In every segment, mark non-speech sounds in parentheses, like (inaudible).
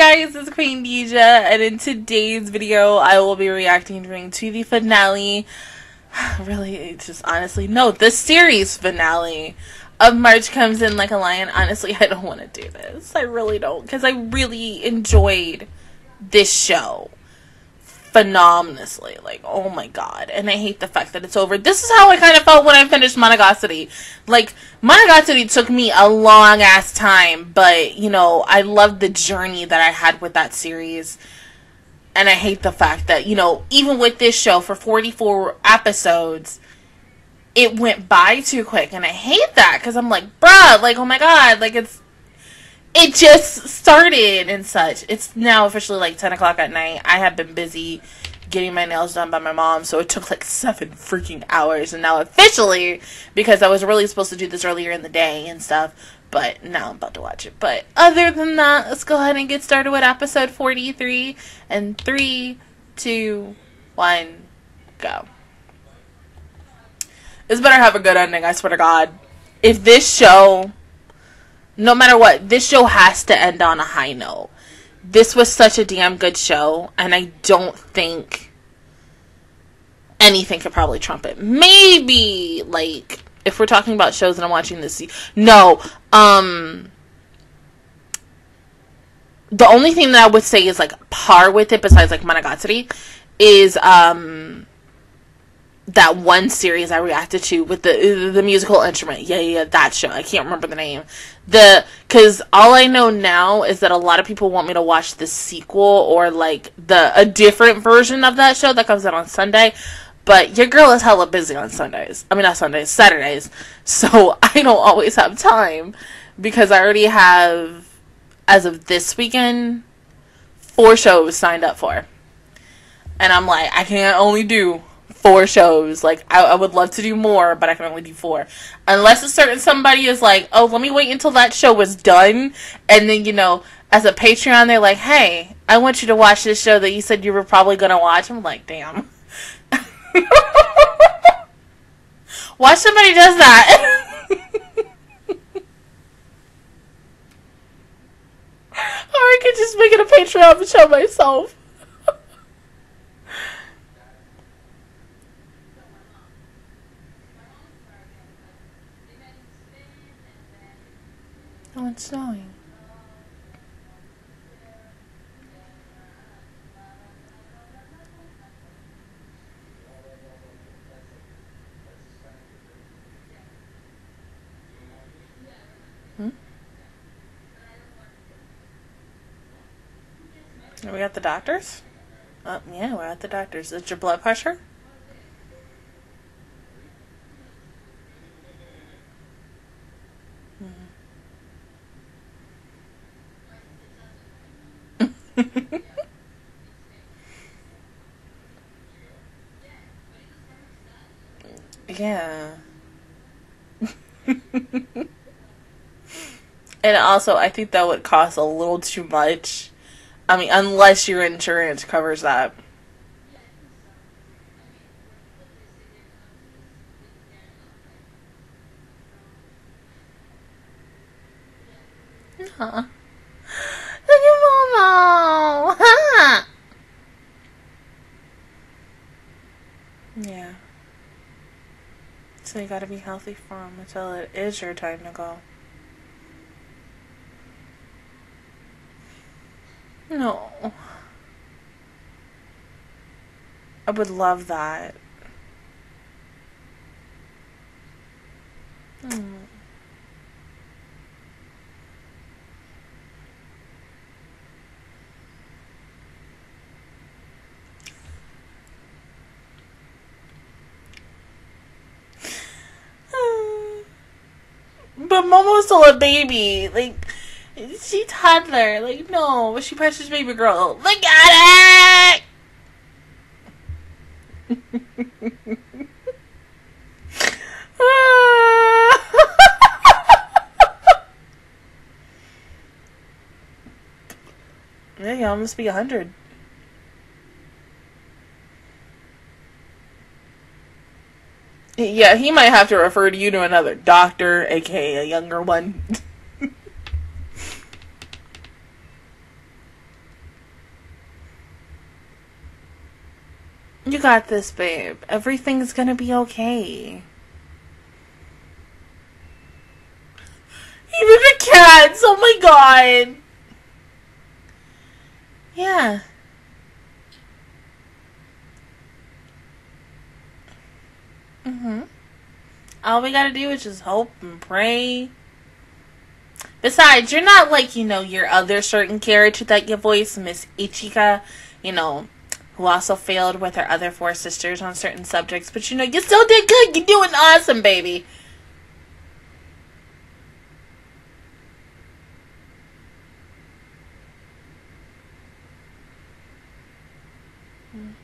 guys, it's Queendija, and in today's video, I will be reacting to the finale. (sighs) Really, just honestly, no, the series finale of March Comes In Like a Lion. Honestly, (laughs) I don't want to do this. I really don't, because I really enjoyed this show phenomenally. Like, oh my god. And I hate the fact that it's over. This is how I kind of felt when I finished Monogatari. Like, Monogatari took me a long ass time, but, you know, I love the journey that I had with that series. And I hate the fact that, you know, even with this show for 44 episodes, it went by too quick. And I hate that because I'm like, bruh, like, oh my god, like, it's it just started and such. It's now officially like 10 o'clock at night. I have been busy getting my nails done by my mom, so it took like seven freaking hours. And now officially, because I was really supposed to do this earlier in the day and stuff, but now I'm about to watch it. But other than that, let's go ahead and get started with episode 43. And three, two, one, go. This better have a good ending, I swear to God. If this show no matter what, this show has to end on a high note. This was such a damn good show, and I don't think anything could probably trump it. Maybe like if we're talking about shows that I'm watching this no, um the only thing that I would say is like par with it besides like Monogatari is um that one series I reacted to with the the musical instrument. Yeah, yeah, that show. I can't remember the name. The cuz all I know now is that a lot of people want me to watch the sequel or like the a different version of that show that comes out on Sunday. But your girl is hella busy on Sundays. I mean, not Sundays, Saturdays. (laughs) So I don't always have time because I already have, as of this weekend, four shows signed up for. And I'm like, I can't only do four shows. Like I, I, would love to do more, but I can only do four. Unless a certain somebody is like, oh, let me wait until that show was done, and then you know, as a Patreon, they're like, hey, I want you to watch this show that you said you were probably gonna watch. I'm like, damn. (laughs) Why somebody does that? (laughs) or I could just make it a Patreon show myself. Oh, it's snowing. Hmm? Are we at the doctor's? Uh, yeah, we're at the doctor's. Is it your blood pressure? (laughs) yeah. (laughs) and also, I think that would cost a little too much. I mean, unless your insurance covers that. Huh. Yeah. So you gotta be healthy for them until it is your time to go. No. I would love that. Hmm. but Momo's still a baby. Like, she toddler. Like, no, but she precious baby girl. Look at it! (laughs) yeah, you almost be a hundred. yeah, he might have to refer to you to another doctor, aka a younger one. you got this, babe. Everything's gonna be okay. Even the cats! Oh my god! Yeah. Mhm. All we gotta do is just hope and pray. Besides, you're not like, you know, your other certain character that you voice, Miss Ichika, you know, who also failed with her other four sisters on certain subjects. But you know, you still did good. You're doing awesome, baby. Mm.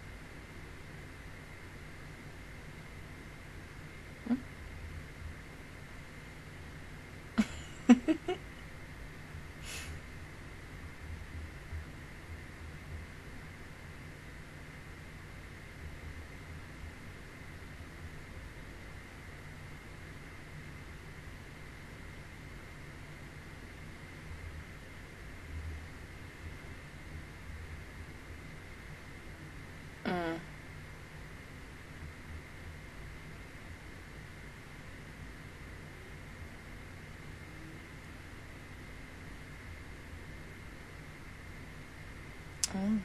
Mm.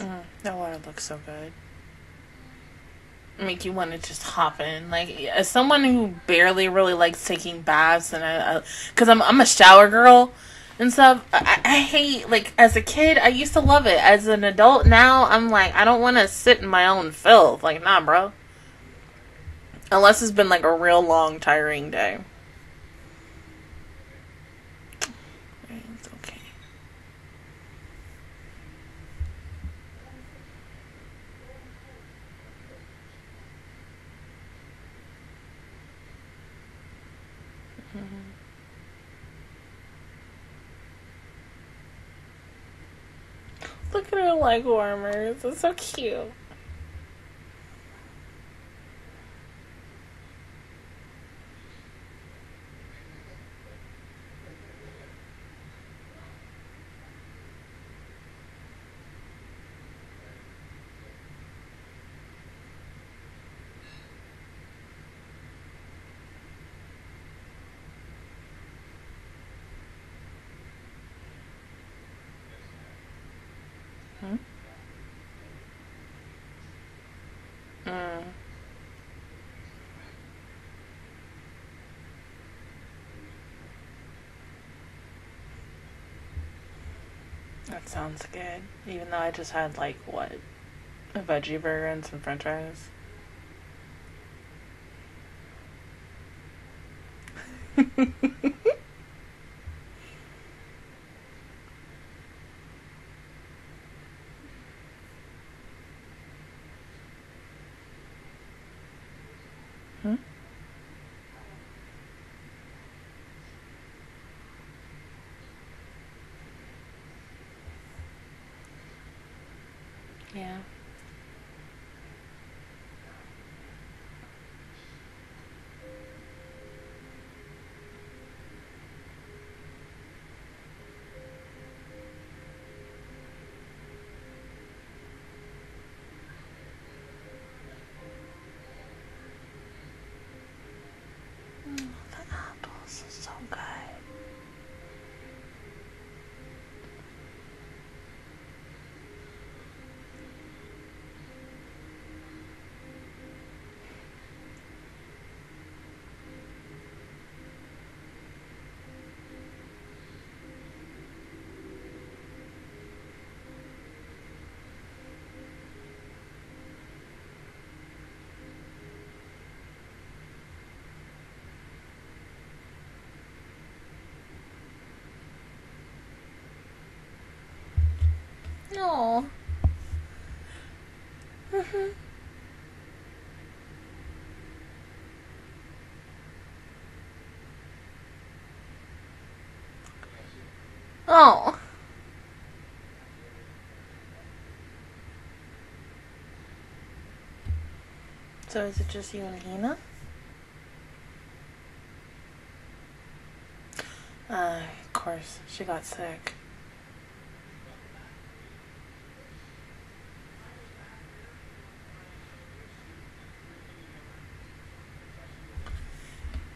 Mm, that water looks so good. Make you want to just hop in. Like as someone who barely really likes taking baths, and I, because I'm I'm a shower girl and stuff. I, I hate like as a kid I used to love it. As an adult now, I'm like I don't want to sit in my own filth. Like nah, bro. Unless it's been like a real long, tiring day. It's okay. Look at her leg warmers. It's so cute. Hmm? Mm. That sounds good. Even though I just had like what? A veggie burger and some french fries. (laughs) Oh. So is it just you and Hina? Uh, of course, she got sick.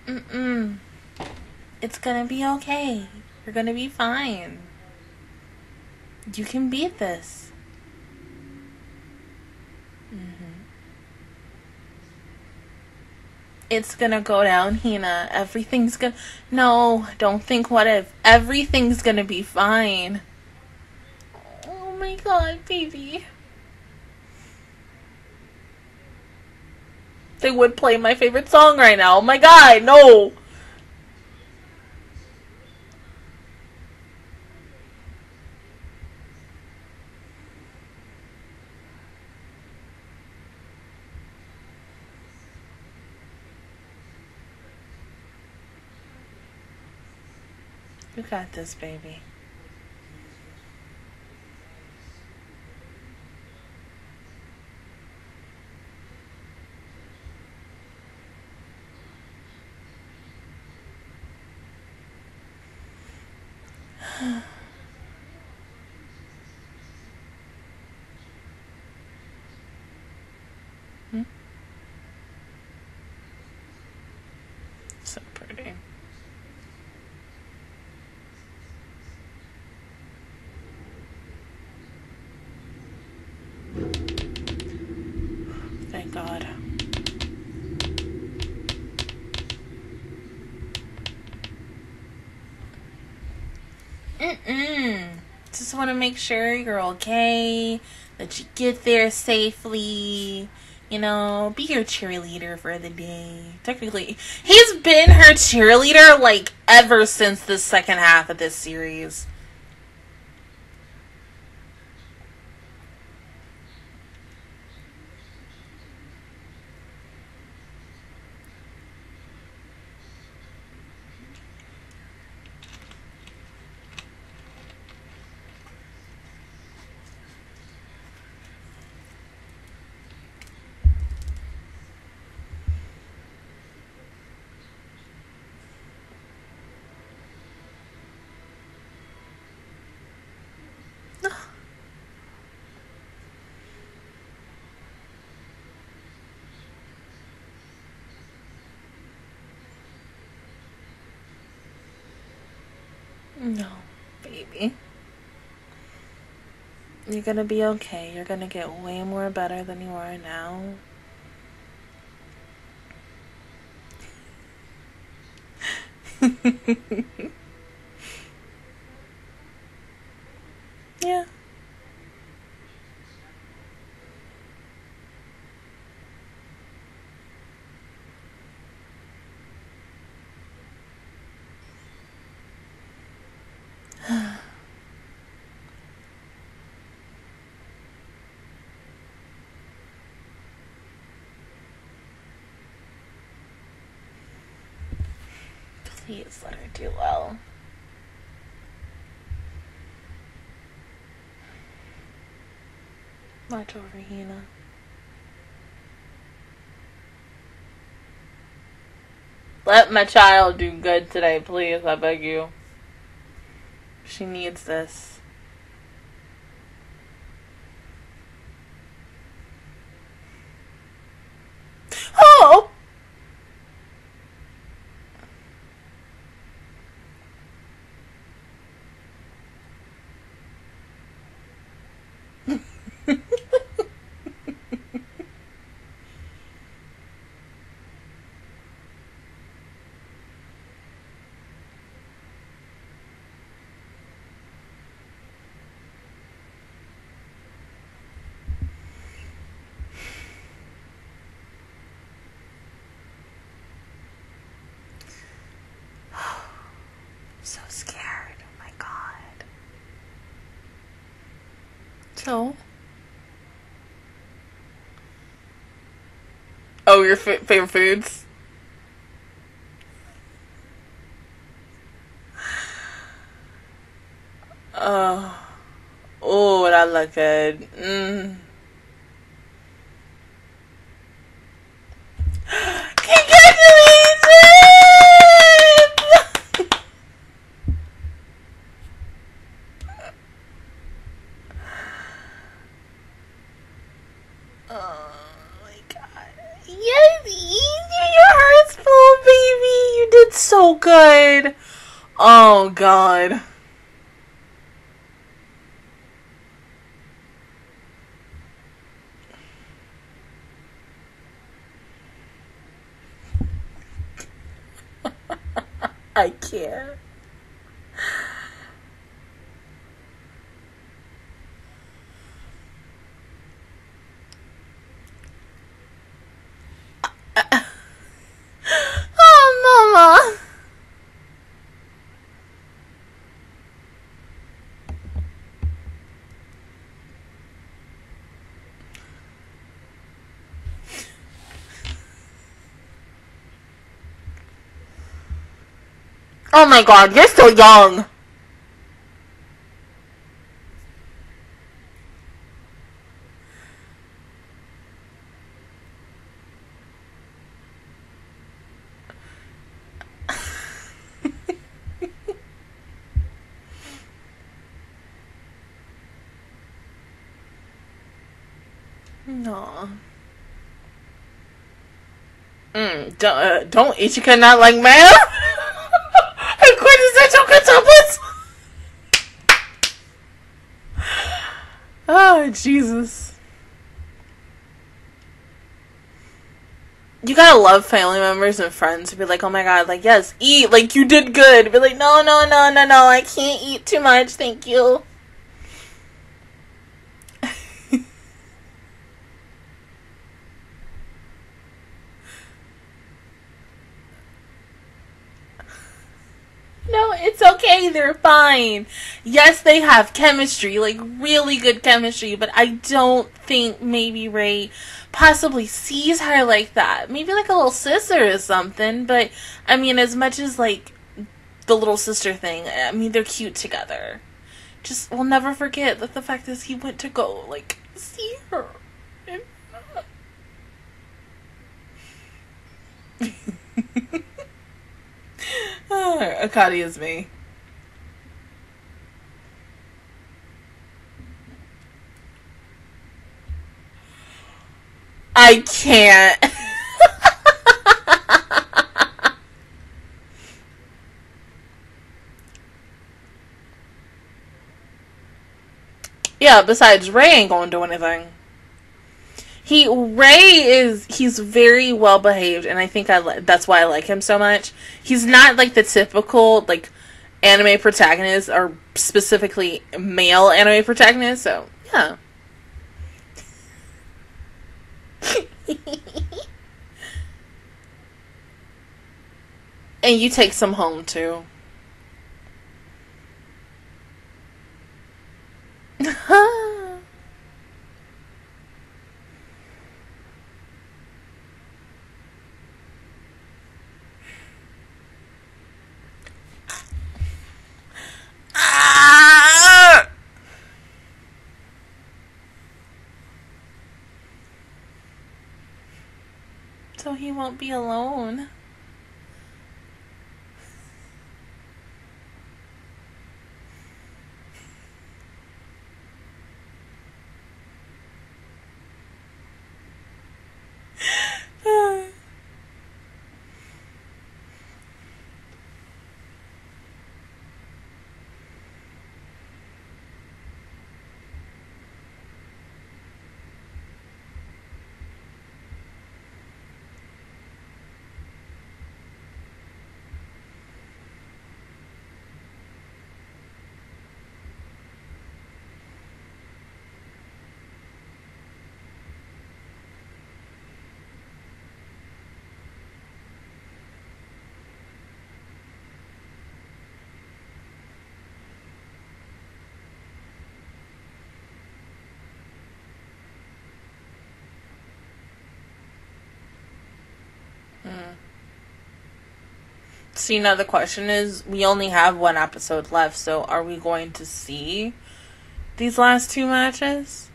Mm-mm. It's gonna be okay. You're gonna be fine. You can beat this. Mm-hmm. It's gonna go down, Hina. Everything's gonna. No, don't think what if. Everything's gonna be fine. Oh my god, baby. They would play my favorite song right now. Oh my god, no! Got this, baby. hmm? So pretty. Thank God. Mm-mm. Just want to make sure you're okay, that you get there safely. You know, be your cheerleader for the day. Technically, he's been her cheerleader like ever since the second half of this series. No, baby. You're gonna be okay. You're gonna get way more better than you are now. (laughs) yeah. Please let her do well. Watch over Hina. Let my child do good today, please. I beg you. She needs this. So. Oh, your favorite foods? (sighs) Oh. Oh, that look good. Mm. Congratulations! oh my god. Yes, Easy, your heart's full, baby. You did so good. Oh god. (laughs) I can't. oh, mama. Oh my god, you're still young. no. Mm, don't, uh, don't Ichika not like man? (laughs) Jesus. You gotta love family members and friends to be like, oh my god, like, yes, eat, like, you did good. Be like, no, no, no, no, no, I can't eat too much, thank you. No, it's okay. They're fine. Yes, they have chemistry, like really good chemistry, but I don't think maybe Rei possibly sees her like that. Maybe like a little sister or something, but I mean, as much as like the little sister thing, I mean, they're cute together. Just, we'll never forget that the fact is he went to go, like, see her. (laughs) Ah, Akari is me. I can't. yeah, besides, Rei ain't gonna do anything he Rei is he's very well behaved, and I think I that's why I like him so much. He's not like the typical like anime protagonist or specifically male anime protagonist. So yeah. (laughs) and you take some home too. (laughs) Ah! So he won't be alone. See, now the question is we only have one episode left, so are we going to see these last two matches?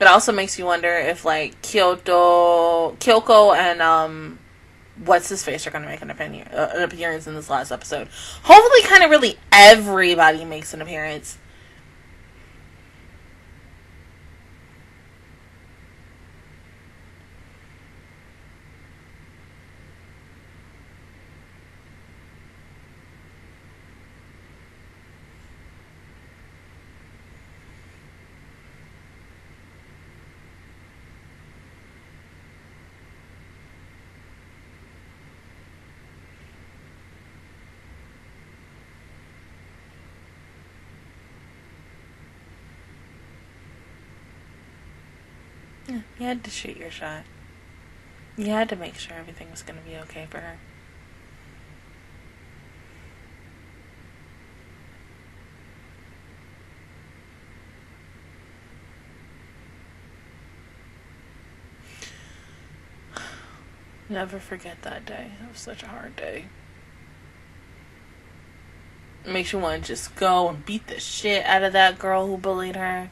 It also makes you wonder if like Kyoto, Kyoko, and um, what's his face are going to make an opinion, uh, an appearance in this last episode. Hopefully, kind of really everybody makes an appearance. You had to shoot your shot. You had to make sure everything was going to be okay for her. (sighs) Never forget that day. It was such a hard day. makes you want to just go and beat the shit out of that girl who bullied her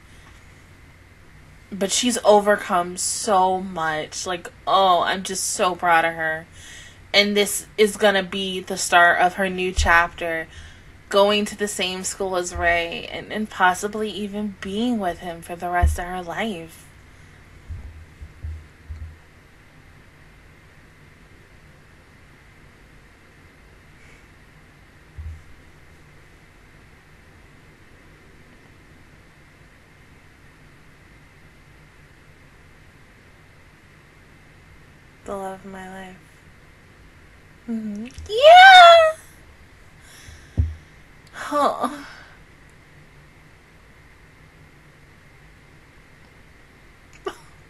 but she's overcome so much. Like, oh, I'm just so proud of her. And this is gonna be the start of her new chapter, going to the same school as Rei and, and possibly even being with him for the rest of her life. the love of my life. Mm-hmm. Yeah. Oh.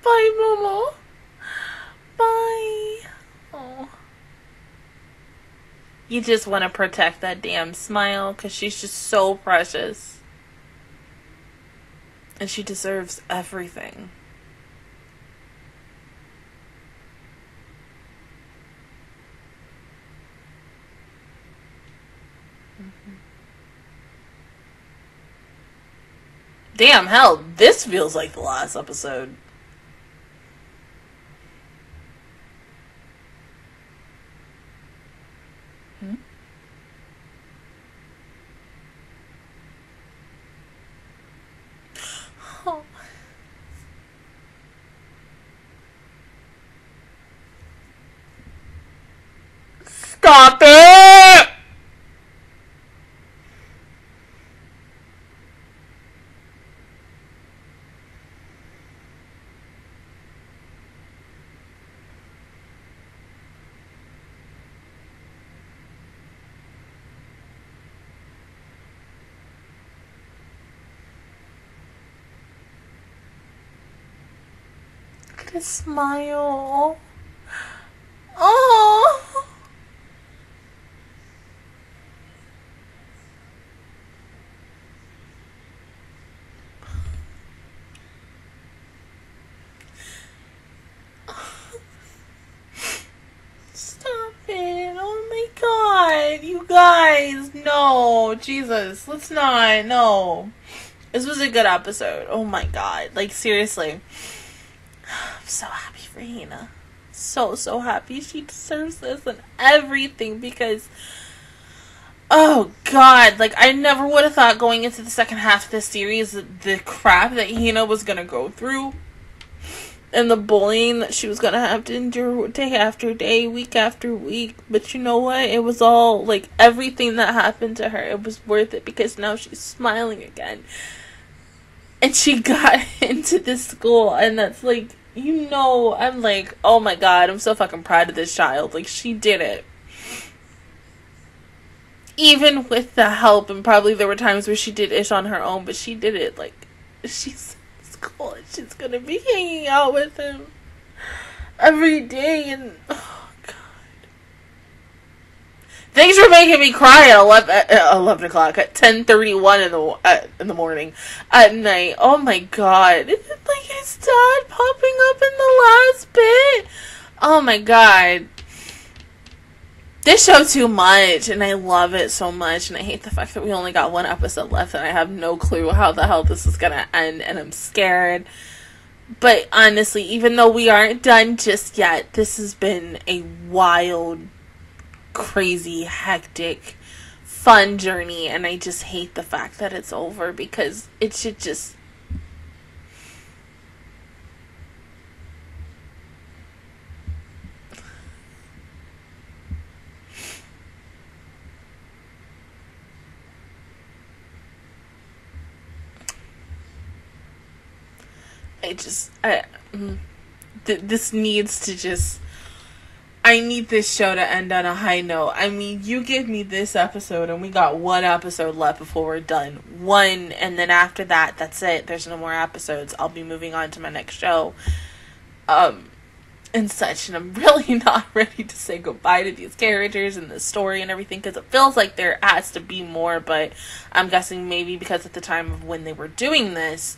Bye, Momo. Bye. Oh. You just want to protect that damn smile because she's just so precious. And she deserves everything. Mm-hmm. Damn, hell, this feels like the last episode. Hmm? (laughs) Stop it! His smile. Oh. Stop it. Oh my god. You guys. No. Jesus. Let's not. No. This was a good episode. Oh my god. Like, seriously. For Hina. So, so happy. She deserves this and everything because. Oh god, like I never would have thought going into the second half of this series the crap that Hina was gonna go through and the bullying that she was gonna have to endure day after day, week after week. But you know what? It was all like everything that happened to her, it was worth it because now she's smiling again. And she (laughs) got (laughs) into this school and that's like you know, I'm like, oh my god, I'm so fucking proud of this child. Like she did it even with the help, and probably there were times where she did ish on her own, but she did it like she's in school and she's gonna be hanging out with him every day, and oh Thanks for making me cry at 11, at 11 o'clock, at 10.31 in the, at, in the morning, at night. Oh my god. Like his dad popping up in the last bit. Oh my god. This show too much, and I love it so much, and I hate the fact that we only got one episode left, and I have no clue how the hell this is gonna end, and I'm scared. But honestly, even though we aren't done just yet, this has been a wild crazy, hectic, fun journey, and I just hate the fact that it's over because it should just. I just, I, mm, th- this needs to just I need this show to end on a high note. I mean, you give me this episode, and we got one episode left before we're done. One, and then after that, that's it. There's no more episodes. I'll be moving on to my next show. Um, and such. And I'm (laughs) really not ready to say goodbye to these characters and the story and everything because it feels like there has to be more, but I'm guessing maybe because at the time of when they were doing this,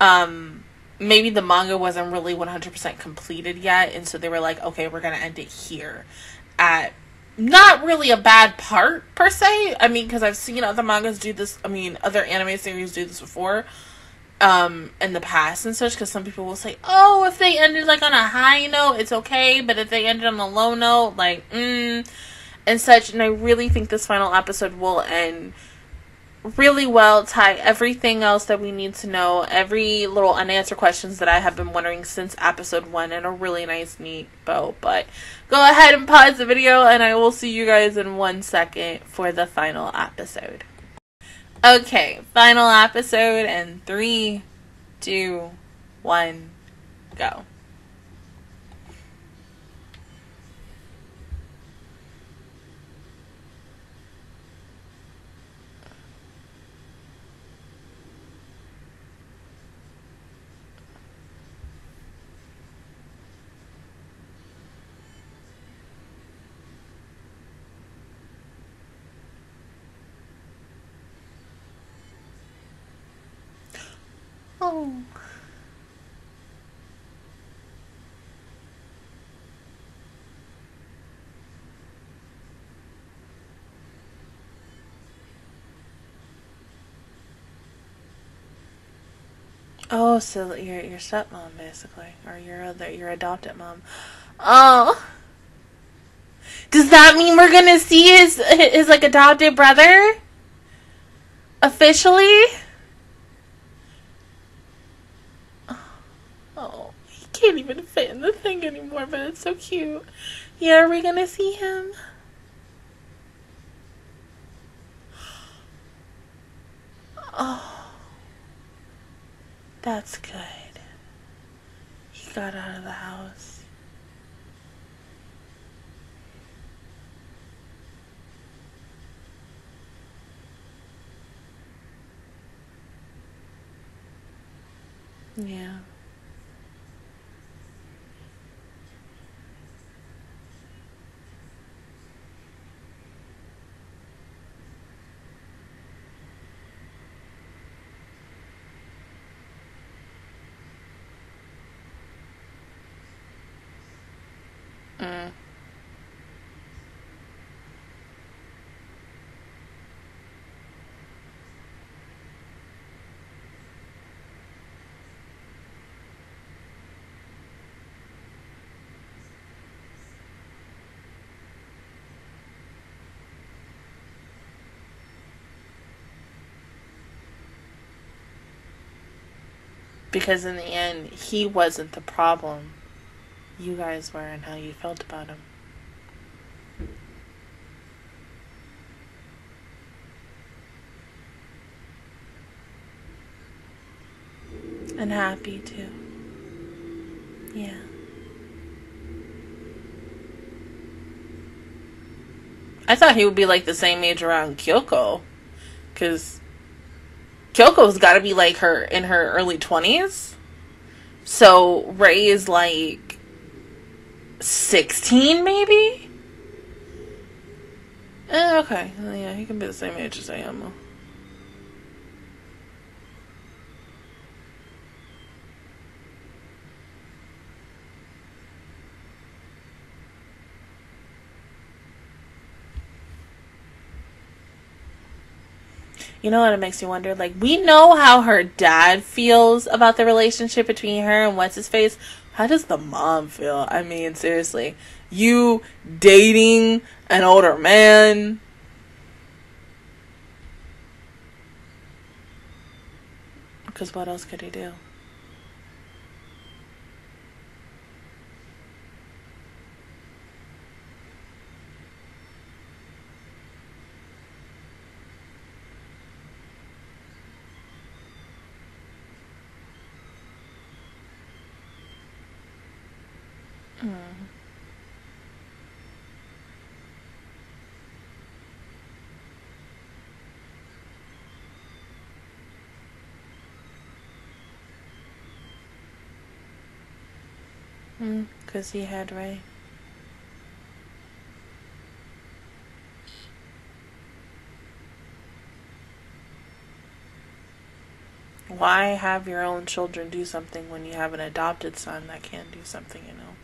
um, maybe the manga wasn't really 100% completed yet and so they were like okay we're gonna end it here. At not really a bad part per se. I mean because i've seen other mangas do this i mean other anime series do this before um in the past and such because some people will say oh if they ended like on a high note it's okay but if they ended on a low note like mm and such and i really think this final episode will end really well tie everything else that we need to know, every little unanswered questions that I have been wondering since episode one in a really nice, neat bow. But go ahead and pause the video, and I will see you guys in one second for the final episode. Okay, final episode, and three, two, one, go. Oh. Oh, so your your stepmom basically, or your other your adopted mom. Oh, does that mean we're gonna see his his like adopted brother officially? Can't even fit in the thing anymore, but it's so cute. Yeah, are we gonna see him? Oh, that's good. He got out of the house. Yeah. Mm. Because in the end, he wasn't the problem you guys were and how you felt about him. And happy too. Yeah. I thought he would be like the same age around Kyoko. Because Kyoko's got to be like her in her early 20s. So Rei is like 16 maybe Eh, okay. Yeah, he can be the same age as I am. You know what? It makes you wonder. Like, we know how her dad feels about the relationship between her and what's his face. How does the mom feel? I mean, seriously, you dating an older man. Because what else could he do? Because he had Rei. Why have your own children do something when you have an adopted son that can't do something, you know?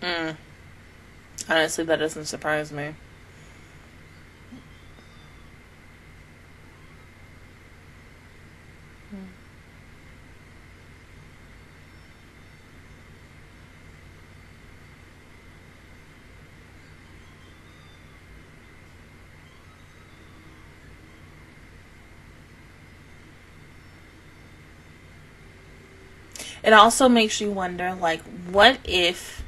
Mm. Honestly, that doesn't surprise me. It also makes you wonder like, what if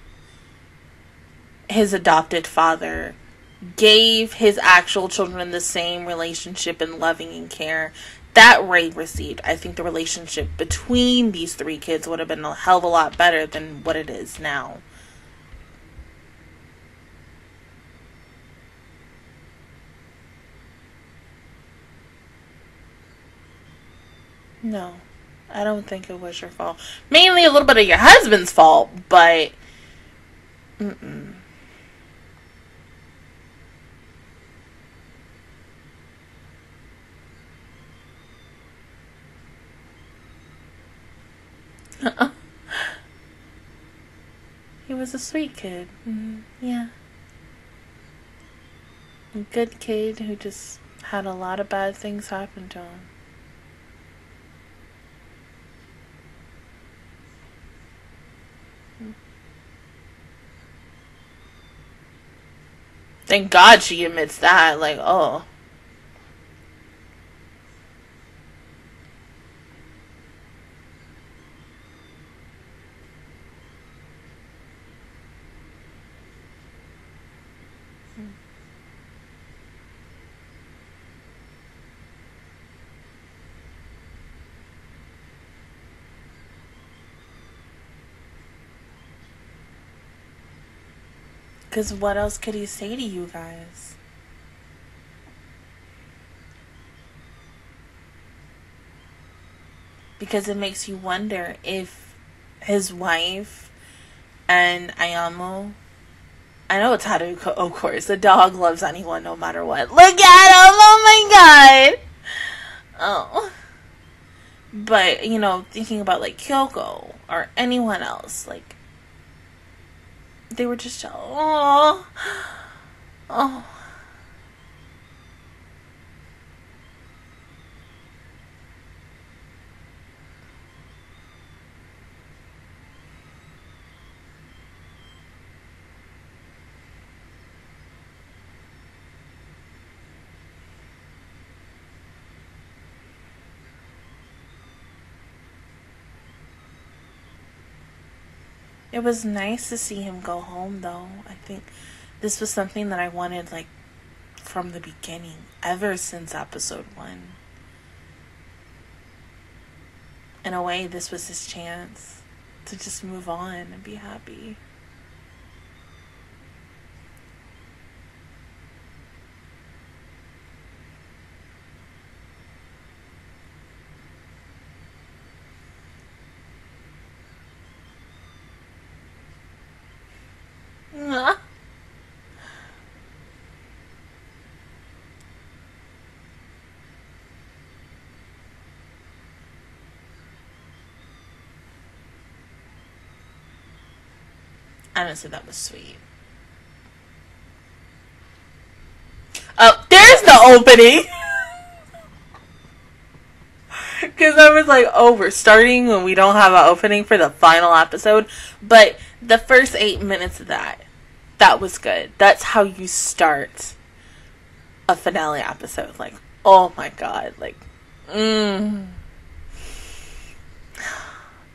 his adopted father gave his actual children the same relationship and loving and care that Rei received. I think the relationship between these three kids would have been a hell of a lot better than what it is now. No, I don't think it was your fault. Mainly a little bit of your husband's fault, but. Mm-mm. he was a sweet kid. Mm, yeah. A good kid who just had a lot of bad things happen to him. Thank God she admits that. Like, oh. Because what else could he say to you guys? Because it makes you wonder if his wife and Ayumu. I know it's Haruko, of course. The dog loves anyone no matter what. Look at him! Oh my god! Oh. But, you know, thinking about like Kyoko or anyone else, like, they were just oh oh It was nice to see him go home, though. I think this was something that I wanted, like, from the beginning, ever since episode one. In a way, this was his chance to just move on and be happy. Honestly, that was sweet. Oh, there's the opening. (laughs) Because I was like, oh, we're starting when we don't have an opening for the final episode. But the first eight minutes of that, that was good. That's how you start a finale episode. Like, oh my god. Like, mm.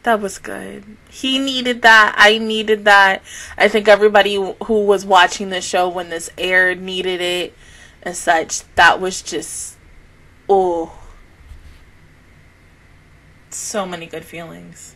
That was good. He needed that. I needed that. I think everybody who was watching the show when this aired needed it and such. That was just, oh so many good feelings.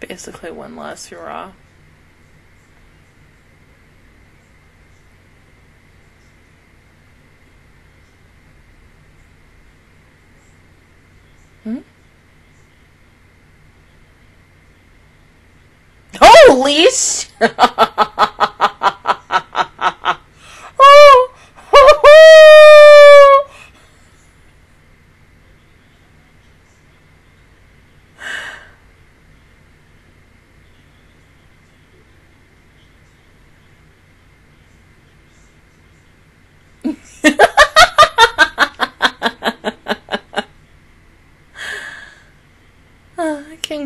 Basically, one last hurrah. Hmm? Holy (laughs) sh!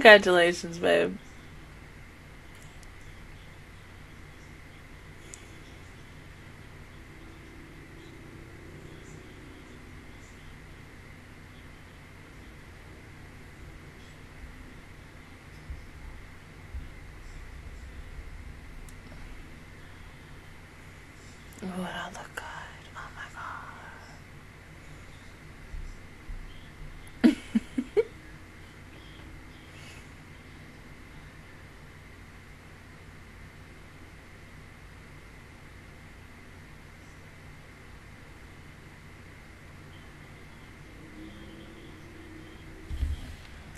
Congratulations, babe.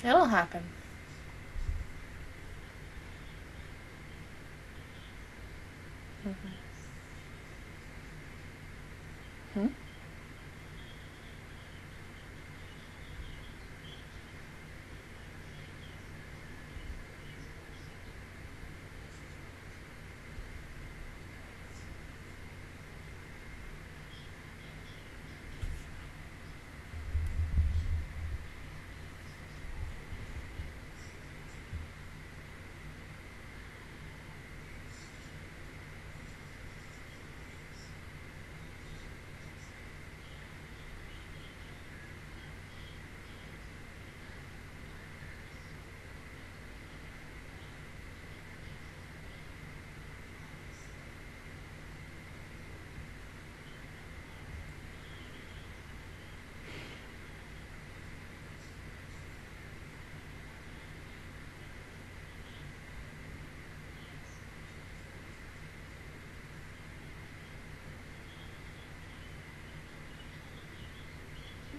It'll happen.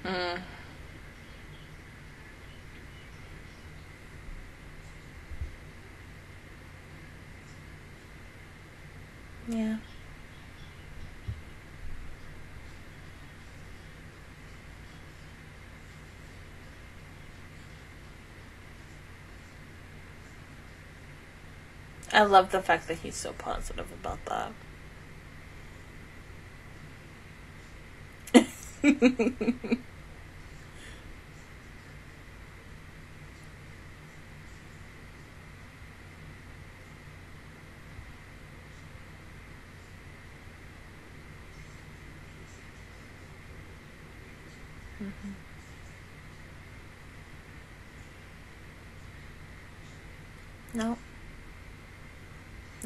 Mm. Yeah. I love the fact that he's so positive about that. (laughs) No.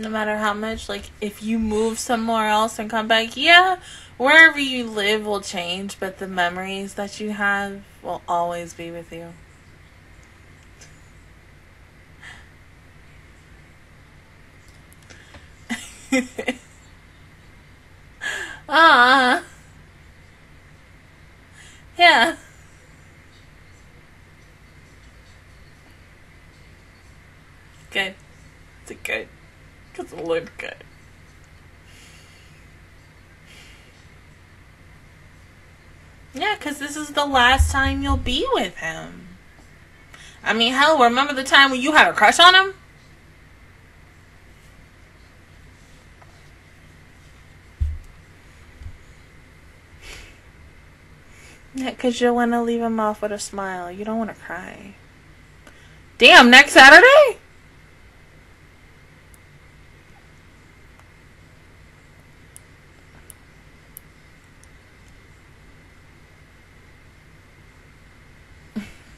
No matter how much, like, if you move somewhere else and come back, yeah, wherever you live will change, but the memories that you have will always be with you. (laughs) Ah. yeah. Good. It's a good. Because it looked good. Yeah, because this is the last time you'll be with him. I mean, hell, remember the time when you had a crush on him? Yeah, because you'll want to leave him off with a smile. You don't want to cry. Damn, next Saturday?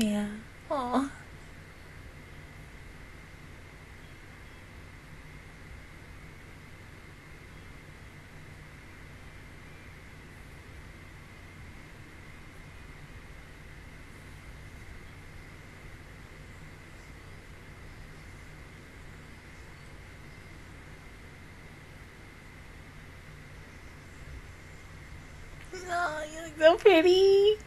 Yeah. Aw. Oh, you look so pretty.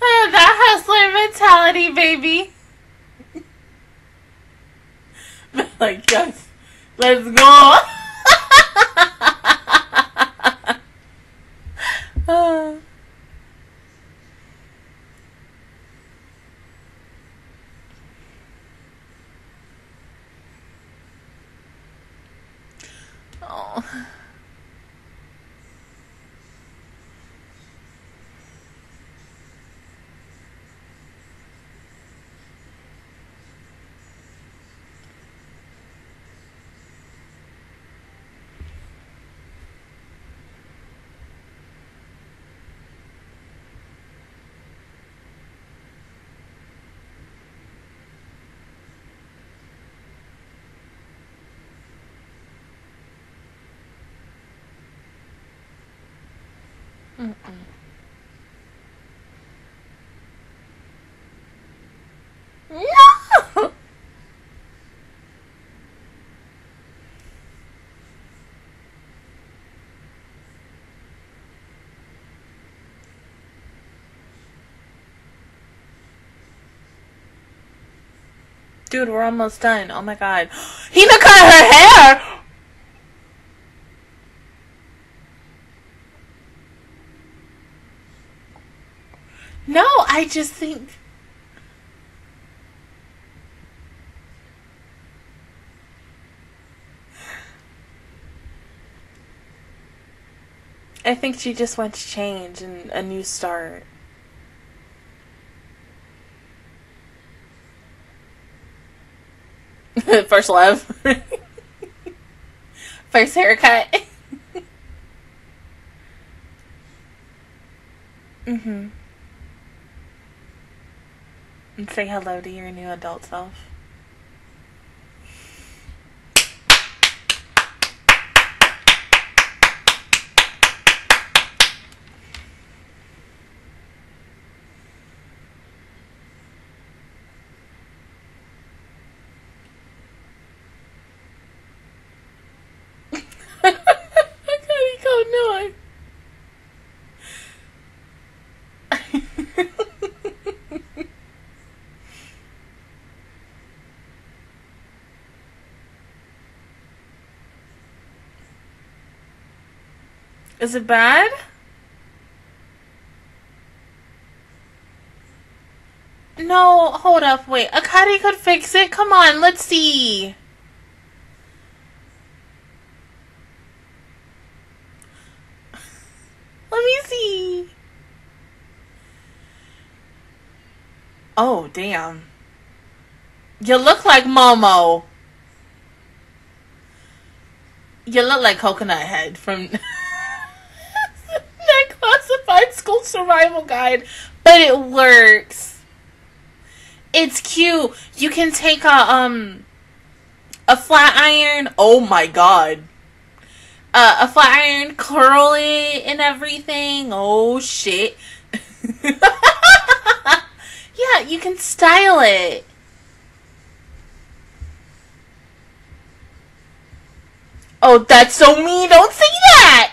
Oh, that hustler mentality, baby. (laughs) like, yes, let's go. Uh. oh. No! Dude, we're almost done. Oh my god. (gasps) Hina cut her hair! No, I just think. I think she just wants change and a new start. (laughs) First love. (laughs) First haircut. (laughs) mhm. And say hello to your new adult self. Is it bad? No, hold up, wait. Akari could fix it? Come on, let's see. (laughs) Let me see. Oh, damn. You look like Momo. You look like Coconut Head from... (laughs) classified school survival guide, but it works. It's cute. You can take a um a flat iron. Oh my god. Uh, a flat iron, curl it and everything. Oh shit. (laughs) yeah, you can style it. Oh, that's so mean. Don't say that.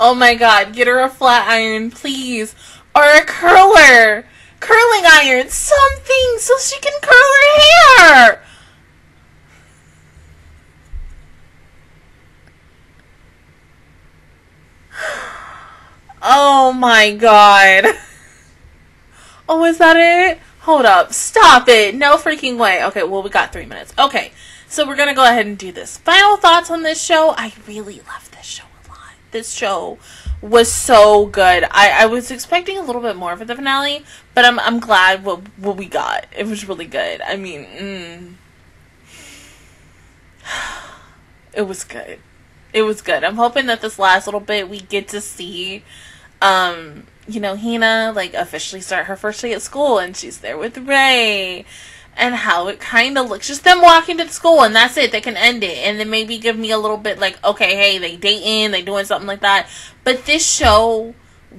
Oh my god, get her a flat iron, please. Or a curler. Curling iron, something so she can curl her hair. (sighs) Oh my god. (laughs) Oh, is that it? Hold up. Stop it. No freaking way. Okay, well, we got three minutes. Okay, so we're going to go ahead and do this. Final thoughts on this show. I really love this show this show was so good. I, I was expecting a little bit more for the finale, but I'm I'm glad what what we got. It was really good. I mean, mm, (sighs) it was good. It was good. I'm hoping that this last little bit we get to see, um, you know, Hina like officially start her first day at school, and she's there with Rei and how it kind of looks. Just them walking to the school and that's it. They can end it and then maybe give me a little bit like, okay, hey, they dating, they doing something like that. But this show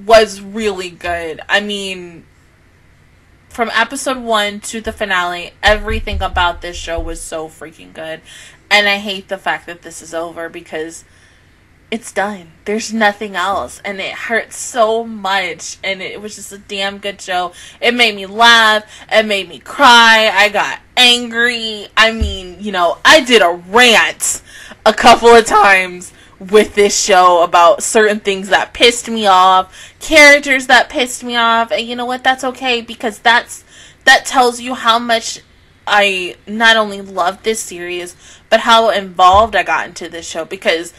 was really good. I mean, from episode one to the finale, everything about this show was so freaking good. And I hate the fact that this is over because it's done. There's nothing else. And it hurts so much. And it was just a damn good show. It made me laugh. It made me cry. I got angry. I mean, you know, I did a rant a couple of times with this show about certain things that pissed me off, characters that pissed me off. And you know what? That's okay because that's that tells you how much I not only loved this series, but how involved I got into this show because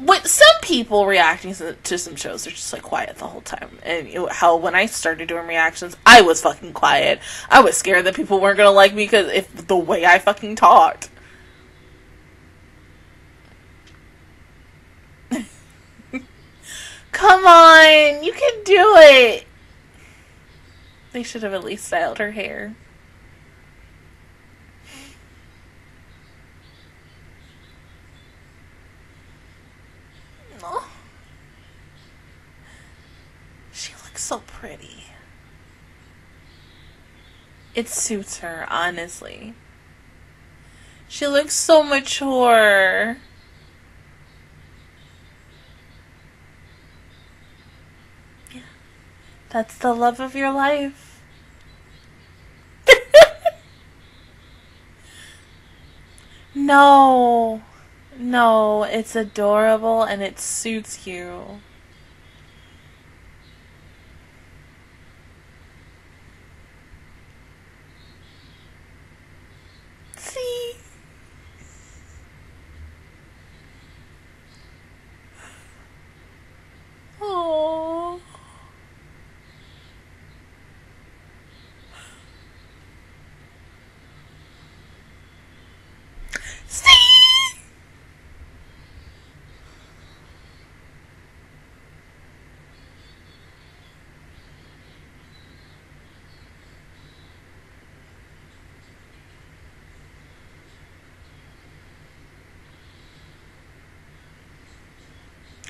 with some people reacting to some shows they're just like quiet the whole time. And it, how when i started doing reactions i was fucking quiet. I was scared that people weren't gonna like me because if the way i fucking talked. (laughs) Come on you can do it. They should have at least styled her hair She looks so pretty. It suits her, honestly. She looks so mature. Yeah. That's the love of your life. (laughs) no. No, it's adorable and it suits you.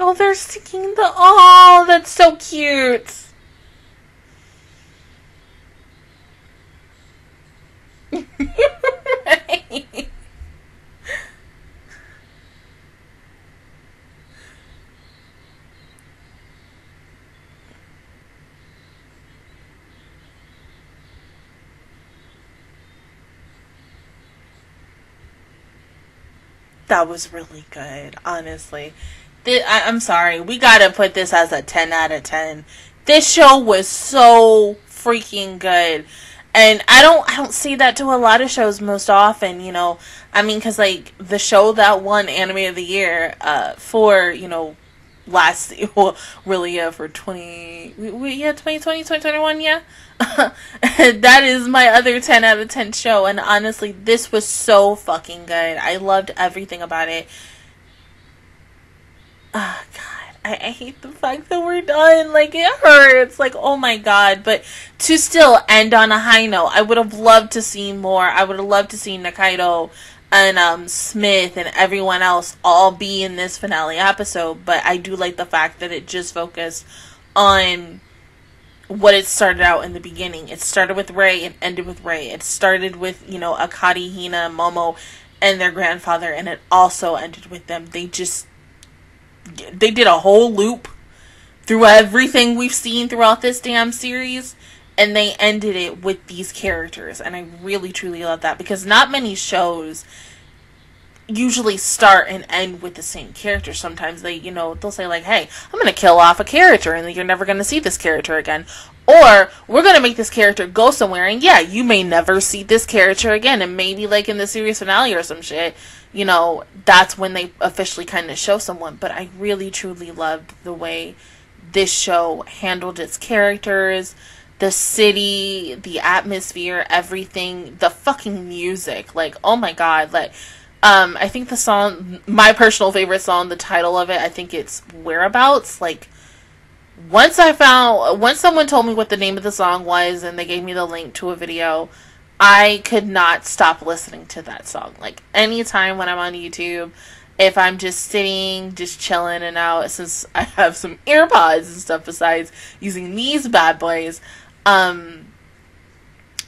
Oh, they're singing the. Oh, that's so cute. (laughs) That was really good, honestly. I, I'm sorry, we gotta put this as a 10 out of 10. This show was so freaking good. And I don't I don't see that to a lot of shows most often. You know, I mean, because like the show that won Anime of the Year uh, for you know last (laughs) well really yeah for 20 we, yeah 2020 2021 yeah. (laughs) That is my other 10 out of 10 show. And honestly this was so fucking good. I loved everything about it oh god I, I hate the fact that we're done. Like it hurts. Like oh my god. But to still end on a high note, I would have loved to see more. I would have loved to see Nikaido and um, Smith and everyone else all be in this finale episode. But I do like the fact that it just focused on what it started out in the beginning. It started with Rei and ended with Rei. It started with, you know, Akari, Hina, Momo, and their grandfather, and it also ended with them. They just they did a whole loop through everything we've seen throughout this damn series and they ended it with these characters and i really truly love that because not many shows usually start and end with the same character. Sometimes they you know they'll say like hey i'm gonna kill off a character and you're never gonna see this character again. Or we're gonna make this character go somewhere and yeah you may never see this character again and maybe like in the series finale or some shit you know, that's when they officially kind of show someone. But I really truly loved the way this show handled its characters, the city, the atmosphere, everything, the fucking music. Like, oh my god, like um I think the song my personal favorite song, the title of it, I think it's Whereabouts. Like once I found once someone told me what the name of the song was and they gave me the link to a video, I could not stop listening to that song. Like anytime when I'm on YouTube, if I'm just sitting, just chilling and out, since I have some earpods and stuff besides using these bad boys, um,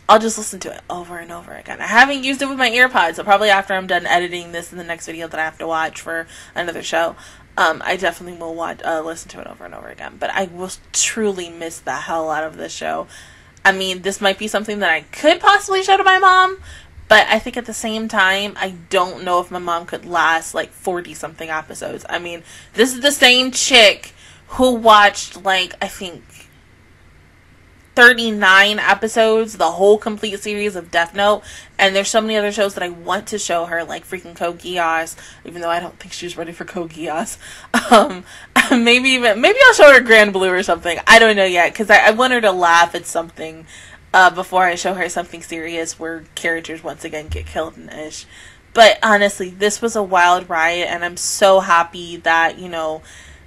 I'll just listen to it over and over again. I haven't used it with my earpods, so probably after I'm done editing this in the next video that I have to watch for another show, um, I definitely will watch, uh, listen to it over and over again. But I will truly miss the hell out of this show. I mean, this might be something that I could possibly show to my mom, but I think at the same time, I don't know if my mom could last like 40 something episodes. I mean, this is the same chick who watched like, I think 39 episodes, the whole complete series of Death Note, and there's so many other shows that I want to show her, like freaking Code Geass, even though I don't think she's ready for Code Geass. (laughs) Um, (laughs) maybe even, maybe I'll show her Grand Blue or something. I don't know yet, because I, I want her to laugh at something uh, before I show her something serious where characters once again get killed and ish. But honestly, this was a wild ride, and I'm so happy that, you know,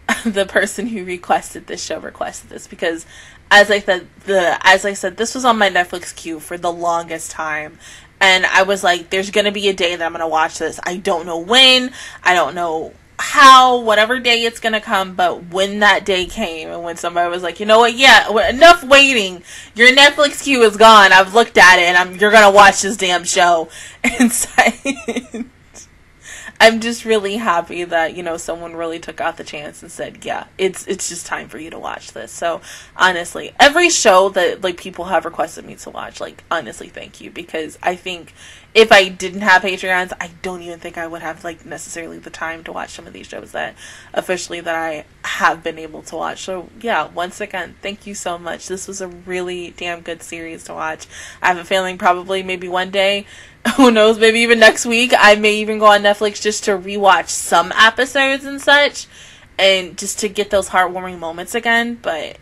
(laughs) the person who requested this show requested this because as I said, the as I said, this was on my Netflix queue for the longest time, and I was like, "There's gonna be a day that I'm gonna watch this. I don't know when, I don't know how, whatever day it's gonna come, but when that day came, and when somebody was like, you know what, yeah, enough waiting. Your Netflix queue is gone. I've looked at it, and I'm you're gonna watch this damn show." (laughs) And so (laughs) I'm just really happy that you know someone really took out the chance and said, "Yeah, it's it's just time for you to watch this." So honestly, every show that like people have requested me to watch, like honestly, thank you because I think if I didn't have Patreons, I don't even think I would have like necessarily the time to watch some of these shows that officially that I have been able to watch. So yeah, once again, thank you so much. This was a really damn good series to watch. I have a feeling probably maybe one day (laughs) who knows, maybe even next week, I may even go on Netflix just to rewatch some episodes and such, and just to get those heartwarming moments again. But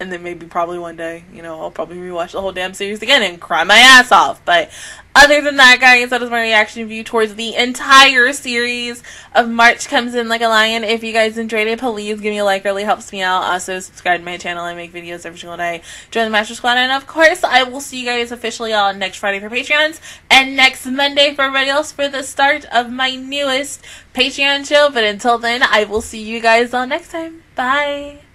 and then maybe probably one day, you know, I'll probably rewatch the whole damn series again and cry my ass off. But other than that, guys, that is my reaction view towards the entire series of March Comes In Like a Lion. If you guys enjoyed it, please give me a like. It really helps me out. Also, subscribe to my channel. I make videos every single day. Join the Master Squad. And, of course, I will see you guys officially on next Friday for Patreons and next Monday for everybody else for the start of my newest Patreon show. But until then, I will see you guys all next time. Bye.